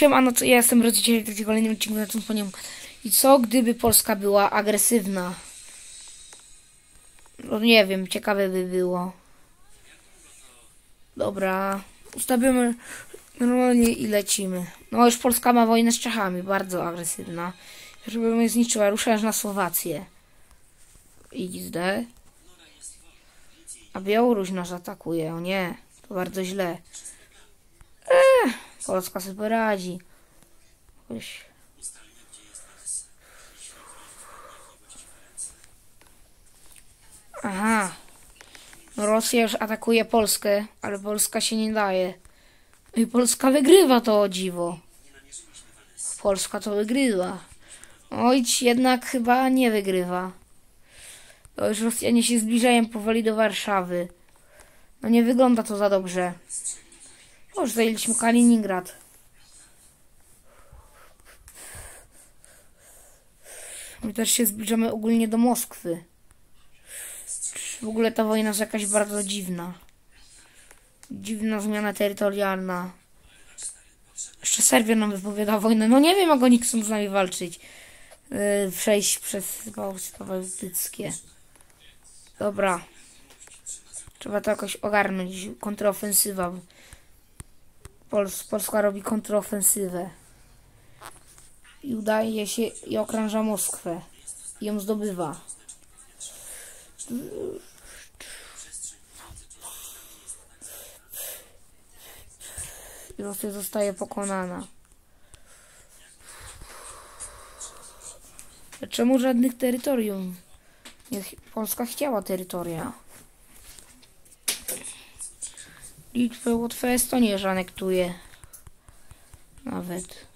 Siema, no to ja jestem rodzicielem tego kolejnym odcinku na tym panią. I co gdyby Polska była agresywna? No nie wiem, ciekawe by było. Dobra, ustawimy normalnie i lecimy. No już Polska ma wojnę z Czechami, bardzo agresywna. Żeby mnie zniszczyła, ruszając na Słowację. XD. A Białoruś nas atakuje, o nie, to bardzo źle. Polska sobie poradzi. Jakoś... Aha. No Rosja już atakuje Polskę, ale Polska się nie daje. I Polska wygrywa to o dziwo. Polska to wygrywa. Oj, jednak chyba nie wygrywa. To już Rosjanie się zbliżają powoli do Warszawy. No nie wygląda to za dobrze. O, już zajęliśmy Kaliningrad. My też się zbliżamy ogólnie do Moskwy. W ogóle ta wojna jest jakaś bardzo dziwna. Dziwna zmiana terytorialna. Jeszcze Serbia nam wypowiada wojnę. No nie wiem, jak oni chcą z nami walczyć. Yy, przejść przez Bałtyckie. Dobra. Trzeba to jakoś ogarnąć. Kontrofensywa. Pols Polska robi kontrofensywę. I udaje się i okrąża Moskwę. I ją zdobywa. I Rosja zostaje pokonana. Czemu żadnych terytorium? Polska chciała terytoria. Litwę, Łotwę, Estonię że anektuje. Nawet.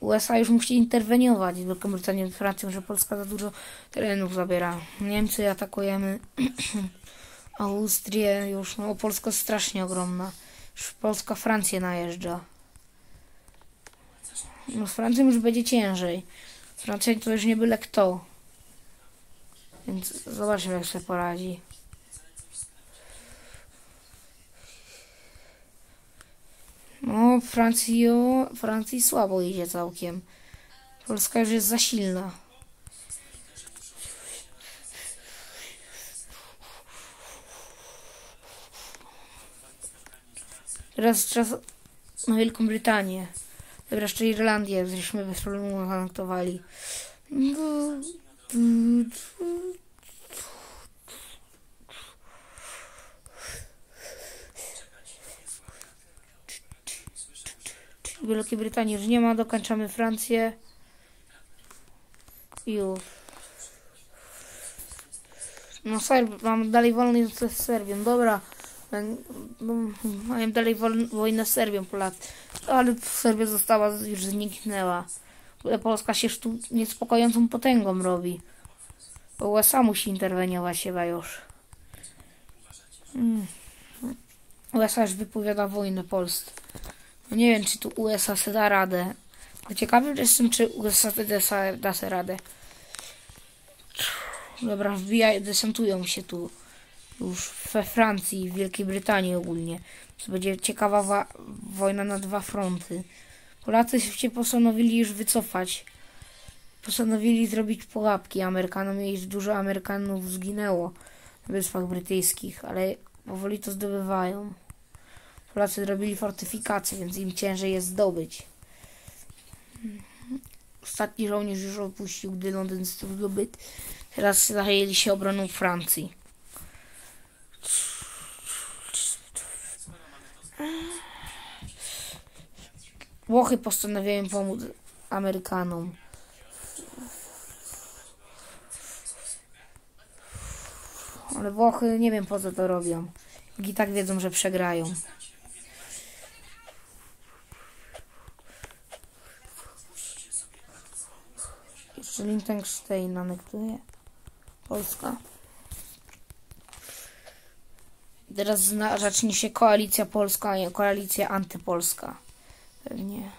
USA już musi interweniować z Wielką Brytanią i Francją, że Polska za dużo terenów zabiera. Niemcy atakujemy. Austrię już, no Polska strasznie ogromna. Już Polska Francję najeżdża. No z Francją już będzie ciężej. Francja to już nie byle kto. Więc zobaczmy jak sobie poradzi. No, Francji, Francji słabo idzie całkiem. Polska już jest za silna. Teraz czas na Wielką Brytanię. Dobra, jeszcze Irlandię, żeśmy bez problemu zanoktowali. Wielkiej Brytanii już nie ma, dokończamy Francję. Już. No Serb, mam dalej wolny z Serbią, dobra. Mają dalej wojnę z Serbią Polacy. Ale Serbia została, już zniknęła. Polska się tu niespokojącą potęgą robi. Bo USA musi interweniować chyba już. Hmm. USA już wypowiada wojnę Polsce. Nie wiem, czy tu USA se da radę. Tylko ciekawy jestem, czy USA da, da se radę. Dobra, wbijaj, desantują się tu. Już we Francji i Wielkiej Brytanii ogólnie. To będzie ciekawa wojna na dwa fronty. Polacy się postanowili już wycofać. Postanowili zrobić pułapki Amerykanom i dużo Amerykanów zginęło na Wyspach Brytyjskich, ale powoli to zdobywają. Polacy zrobili fortyfikacje, więc im ciężej jest zdobyć. Ostatni żołnierz już opuścił, gdy Londyn został zdobyty. Teraz zajęli się obroną Francji. Włochy postanawiają pomóc Amerykanom. Ale Włochy nie wiem po co to robią. I tak wiedzą, że przegrają. Jeszcze Liechtenstein anektuje. Polska. Teraz zacznie się koalicja polska, a koalicja antypolska. Pewnie.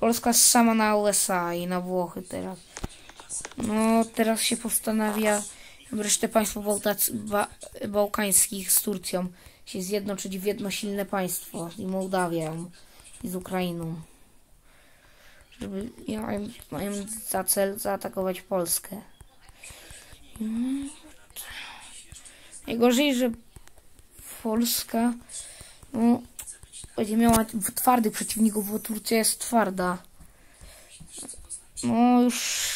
Polska sama na USA i na Włochy teraz. No, teraz się postanawia resztę państw ba bałkańskich z Turcją się zjednoczyć w jedno silne państwo i Mołdawią i z Ukrainą. Żeby mają, mają za cel zaatakować Polskę. Mm. Najgorzej, że Polska no, będzie miała twardych przeciwników, bo Turcja jest twarda. No już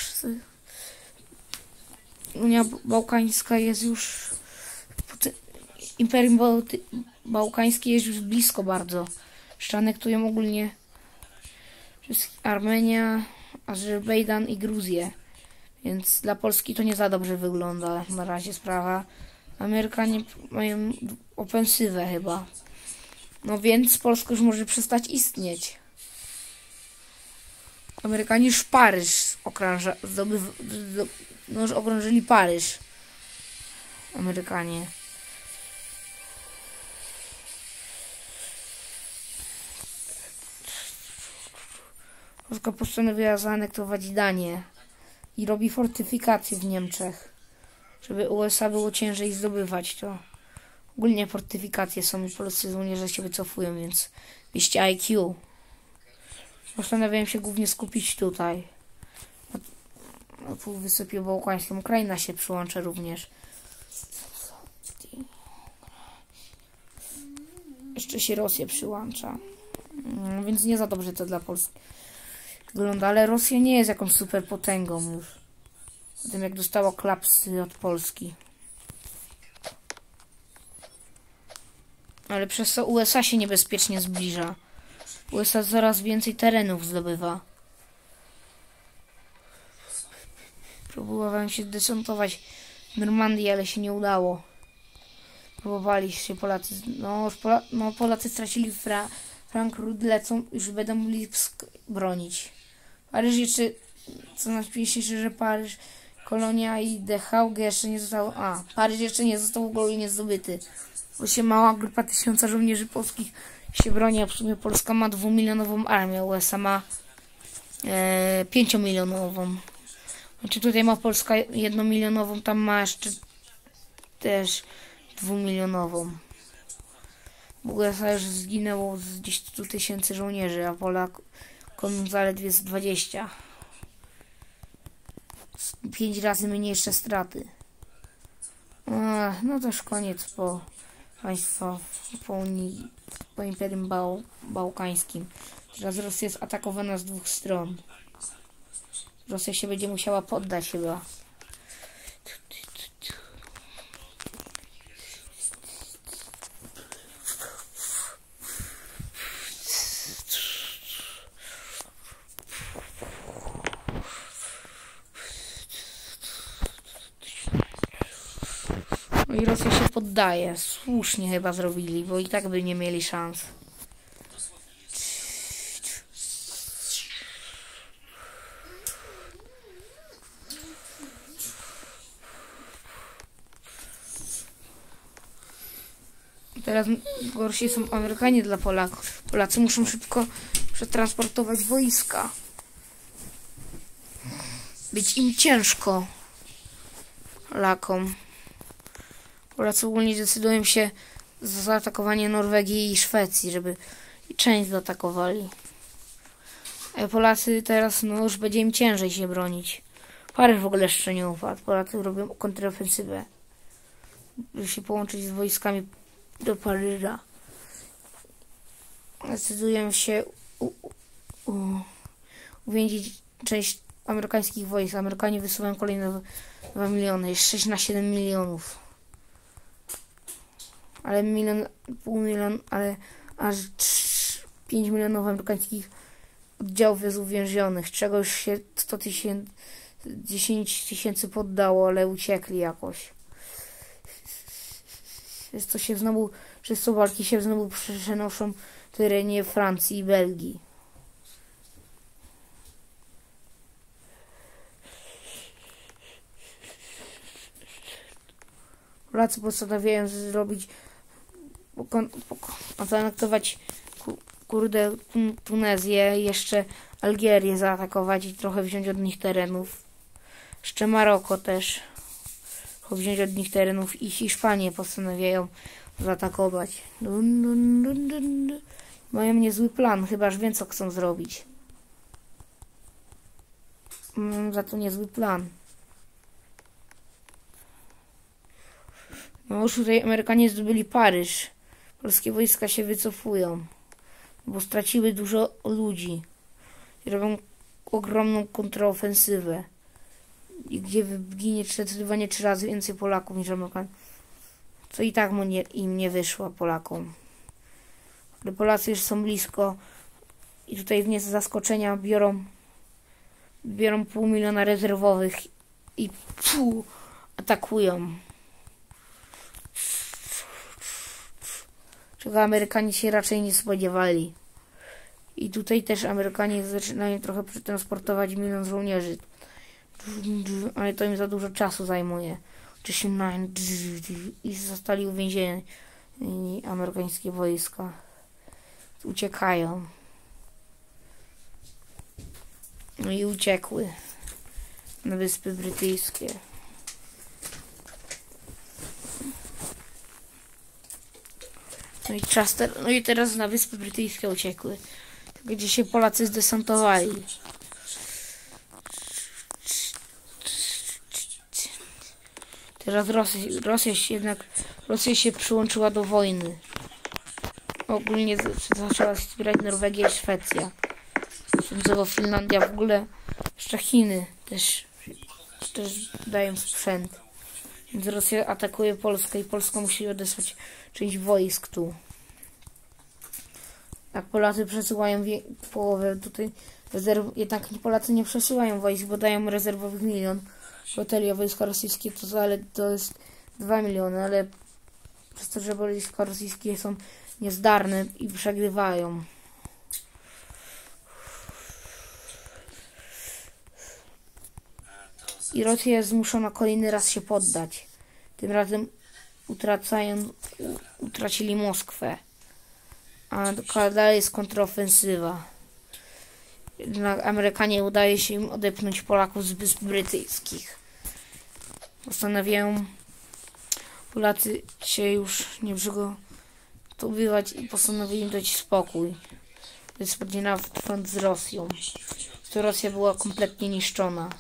Unia Bałkańska jest już Imperium Bałty, Bałkańskie jest już blisko bardzo. Jeszcze anektują ogólnie Armenia, Azerbejdżan i Gruzję. Więc dla Polski to nie za dobrze wygląda na razie sprawa. Amerykanie mają ofensywę chyba. No więc Polska już może przestać istnieć. Amerykanie już Paryż okrąża, no już okrążyli Paryż. Amerykanie. Polska postanowiła zaanektować Danię i robi fortyfikacje w Niemczech, żeby USA było ciężej zdobywać to. Ogólnie fortyfikacje są i polscy żołnierze się wycofują, więc wieście IQ. Postanawiałem się głównie skupić tutaj. Na, Półwysypie Bałkańskim. Ukraina się przyłącza również. Jeszcze się Rosja przyłącza. Mm, więc nie za dobrze to dla Polski wygląda, ale Rosja nie jest jakąś super potęgą już. Po tym jak dostała klapsy od Polski. Ale przez to USA się niebezpiecznie zbliża. USA coraz więcej terenów zdobywa. Próbowałem się desantować w Normandii, ale się nie udało. Próbowali się Polacy. No, Pola, no Polacy stracili fra, Frankrud lecą, już będą mogli bronić. Paryż jeszcze, co najśmieszniejsze, że Paryż, Kolonia i De Hauge jeszcze nie został, a, Paryż jeszcze nie został w ogóle nie zdobyty. Bo się mała grupa tysiąca żołnierzy polskich się broni, a w sumie Polska ma dwumilionową armię, USA ma e, pięciomilionową. Znaczy tutaj ma Polska jednomilionową, tam ma jeszcze też dwumilionową. W USA już zginęło z 10 tysięcy żołnierzy, a Polak kon zaledwie z 20. 5 razy mniejsze straty. No to już koniec po państwa po Unii, po Imperium Bał, Bałkańskim. Teraz Rosja jest atakowana z dwóch stron. Rosja się będzie musiała poddać chyba. I Rosja się poddaje. Słusznie chyba zrobili, bo i tak by nie mieli szans. Teraz gorsi są Amerykanie dla Polaków. Polacy muszą szybko przetransportować wojska. Być im ciężko. Lakom. Polacy ogólnie decydują się za zaatakowanie Norwegii i Szwecji, żeby część zaatakowali. A Polacy teraz no już będzie im ciężej się bronić. Paryż w ogóle jeszcze nie upadł. Polacy robią kontrofensywę. Żeby się połączyć z wojskami do Paryża. Decydują się uwięzić część amerykańskich wojsk. Amerykanie wysuwają kolejne 2 miliony, jest 6 na 7 milionów ale milion, pół milion, ale aż 5 milionów amerykańskich oddziałów jest uwięzionych, czegoś się 100 tysięcy, 10 tysięcy poddało, ale uciekli jakoś. Jest to się znowu, przez to walki się znowu przenoszą w terenie Francji i Belgii. Polacy postanawiają zrobić zaanektować kurde Tunezję, jeszcze Algierię zaatakować i trochę wziąć od nich terenów. Jeszcze Maroko też wziąć od nich terenów i Hiszpanię postanawiają zaatakować. Dun, dun, dun, dun, Mają niezły plan, chyba że wiem co chcą zrobić. mam za to niezły plan. No już tutaj Amerykanie zdobyli Paryż. Polskie wojska się wycofują, bo straciły dużo ludzi i robią ogromną kontrofensywę. Gdzie ginie zdecydowanie trzy razy więcej Polaków niż Amerykan. Co i tak mu nie, im nie wyszło Polakom. Ale Polacy już są blisko i tutaj w zaskoczenia biorą biorą pół miliona rezerwowych i fu, atakują. Czego Amerykanie się raczej nie spodziewali. I tutaj też Amerykanie zaczynają trochę przetransportować milion żołnierzy. Ale to im za dużo czasu zajmuje. I zostali uwięzieni amerykańskie wojska. Uciekają. No i uciekły na Wyspy Brytyjskie. No i, no i teraz na Wyspy Brytyjskie uciekły, gdzie się Polacy zdesantowali. Teraz Rosja, Rosja się jednak Rosja się przyłączyła do wojny. Ogólnie zaczęła wspierać Norwegia i Szwecja. Sądzowo Finlandia w ogóle, jeszcze Chiny też, też dają sprzęt. Więc Rosja atakuje Polskę i Polska musi odesłać część wojsk tu. Jak Polacy przesyłają połowę tutaj rezerw, jednak Polacy nie przesyłają wojsk, bo dają rezerwowych milion. Hoteli, a wojska rosyjskie to, ale to jest 2 miliony, ale przez to, że wojska rosyjskie są niezdarne i przegrywają. I Rosja jest zmuszona kolejny raz się poddać. Tym razem utracają, utracili Moskwę. A dalej jest kontrofensywa. Jednak Amerykanie udaje się im odepchnąć Polaków z Wysp Brytyjskich. Postanawiają Polacy się już nie przygotowywać i postanowili dać spokój. Spodziewa front z Rosją. To Rosja była kompletnie niszczona.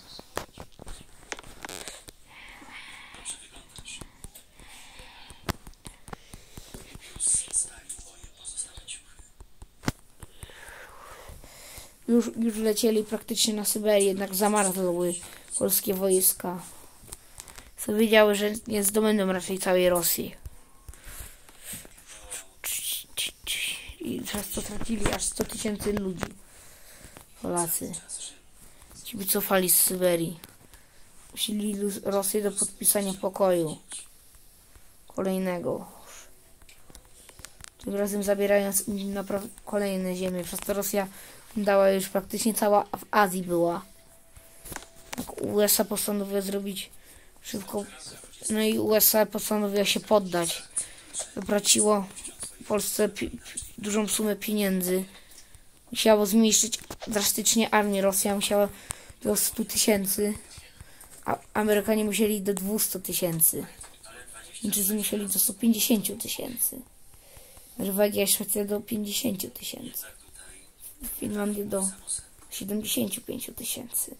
Już, już lecieli praktycznie na Syberię, jednak zamarzły polskie wojska. Co wiedziały, że nie zdobędą raczej całej Rosji. I przez to tracili aż 100 tysięcy ludzi. Polacy. Ci wycofali z Syberii. Musieli Rosję do podpisania pokoju. Kolejnego. Tym razem zabierając im kolejne ziemie. Przez to Rosja dała już praktycznie cała w Azji była. Tak USA postanowiła zrobić szybko. No i USA postanowiła się poddać. Zapłaciło Polsce dużą sumę pieniędzy. Musiało zmniejszyć drastycznie armię. Rosja musiała do 100 tysięcy, a Amerykanie musieli do 200 tysięcy. Niemcy musieli do 150 tysięcy. Norwegia i Szwecja do 50 tysięcy w Finlandii do 75 tysięcy.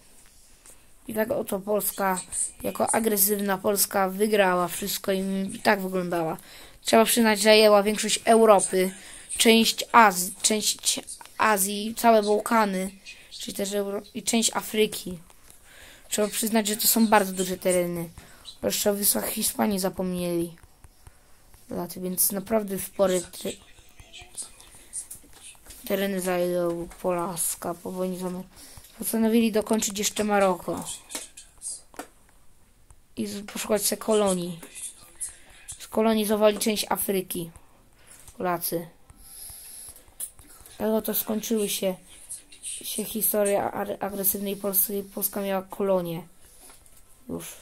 I tak oto Polska, jako agresywna Polska, wygrała wszystko i tak wyglądała. Trzeba przyznać, że zajęła większość Europy, część Azji, część Azji, całe Bałkany, czyli też Euro i część Afryki. Trzeba przyznać, że to są bardzo duże tereny. Jeszcze o Wyspach Hiszpanii zapomnieli. Więc naprawdę spory tereny zajął Polaska po wojnie Postanowili dokończyć jeszcze Maroko i poszukać sobie kolonii. Skolonizowali część Afryki. Polacy. Ale to skończyły się, się historia agresywnej Polski. Polska miała kolonie. Już.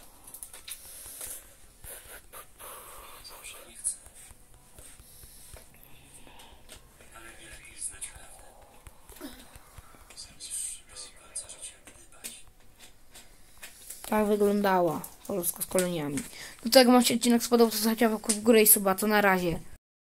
Tak wyglądała Polska z koloniami. No to jak wam się odcinek spodobał, to zostawcie w górę i suba. To na razie.